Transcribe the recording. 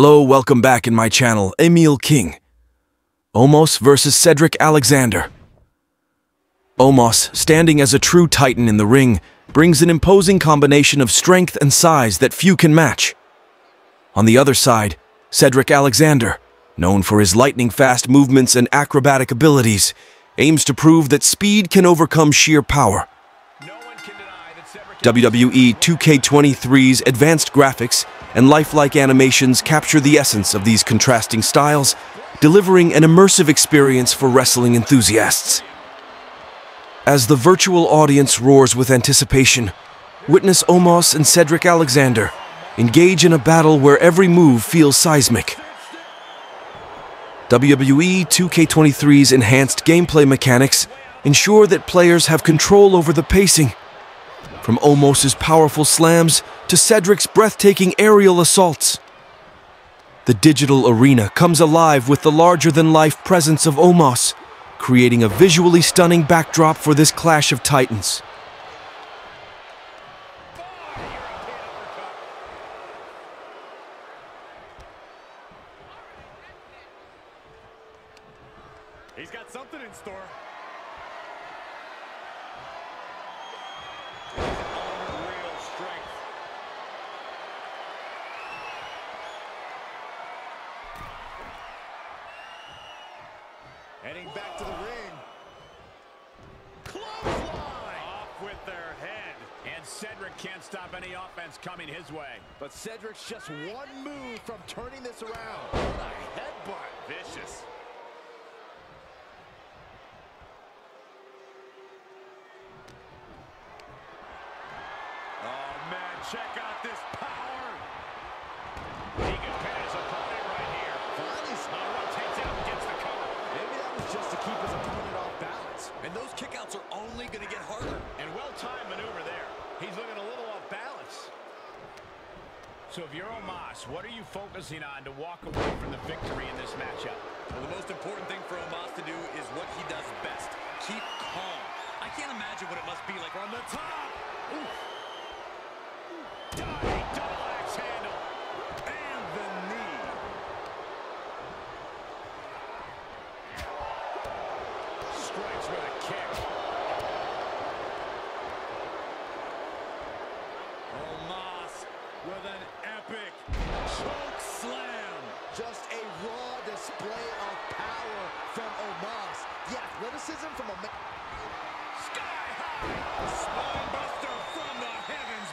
Hello, welcome back in my channel, Emil King. Omos versus Cedric Alexander. Omos, standing as a true titan in the ring, brings an imposing combination of strength and size that few can match. On the other side, Cedric Alexander, known for his lightning-fast movements and acrobatic abilities, aims to prove that speed can overcome sheer power. WWE 2K23's advanced graphics and lifelike animations capture the essence of these contrasting styles, delivering an immersive experience for wrestling enthusiasts. As the virtual audience roars with anticipation, witness Omos and Cedric Alexander engage in a battle where every move feels seismic. WWE 2K23's enhanced gameplay mechanics ensure that players have control over the pacing. From Omos's powerful slams to Cedric's breathtaking aerial assaults. The digital arena comes alive with the larger-than-life presence of Omos, creating a visually stunning backdrop for this clash of titans. He's got something in store. Heading back to the ring. Clothesline! Off with their head. And Cedric can't stop any offense coming his way. But Cedric's just one move from turning this around. What a headbutt. Vicious. Oh, man, check out keep his opponent off balance. And those kickouts are only going to get harder. And well-timed maneuver there. He's looking a little off balance. So if you're Omos, what are you focusing on to walk away from the victory in this matchup? Well, the most important thing for Omos to do is what he does best. Keep calm. I can't imagine what it must be like on the top. Oof. with an epic choke slam. Just a raw display of power from Omos. The athleticism from a man. Sky high! Spinebuster from the heavens